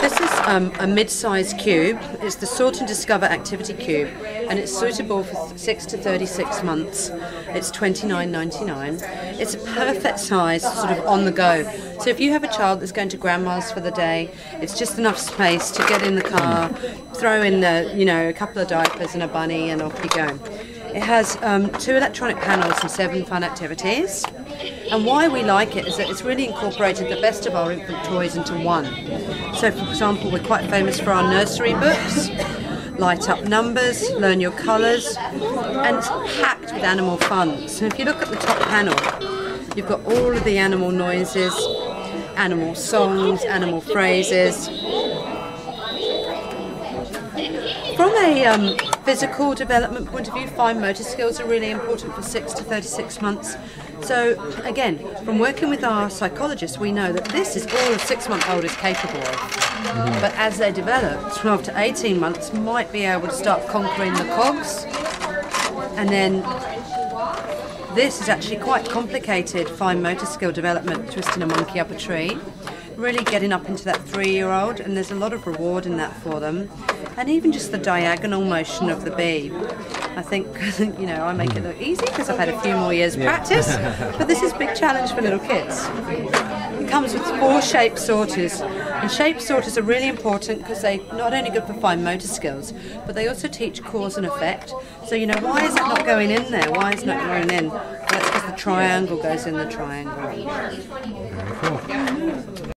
This is um, a mid-sized cube. It's the Sort and Discover Activity Cube, and it's suitable for 6 to 36 months. It's $29.99. It's a perfect size, sort of on the go. So if you have a child that's going to grandma's for the day, it's just enough space to get in the car, throw in the, you know, a couple of diapers and a bunny, and off you go. It has um, two electronic panels and seven fun activities. And why we like it is that it's really incorporated the best of our infant toys into one. So, for example, we're quite famous for our nursery books, light up numbers, learn your colours, and it's packed with animal fun. So, if you look at the top panel, you've got all of the animal noises, animal songs, animal phrases. From a um, physical development point of view, fine motor skills are really important for 6 to 36 months. So, again, from working with our psychologists, we know that this is all a six month old is capable of. But as they develop, 12 to 18 months might be able to start conquering the cogs. And then this is actually quite complicated fine motor skill development, twisting a monkey up a tree. Really getting up into that three year old, and there's a lot of reward in that for them. And even just the diagonal motion of the bee. I think, you know, I make it look easy because I've had a few more years practice, but this is a big challenge for little kids. It comes with four shape sorters, and shape sorters are really important because they're not only good for fine motor skills, but they also teach cause and effect. So, you know, why is it not going in there? Why is it not going in? Well, that's because the triangle goes in the triangle. Cool.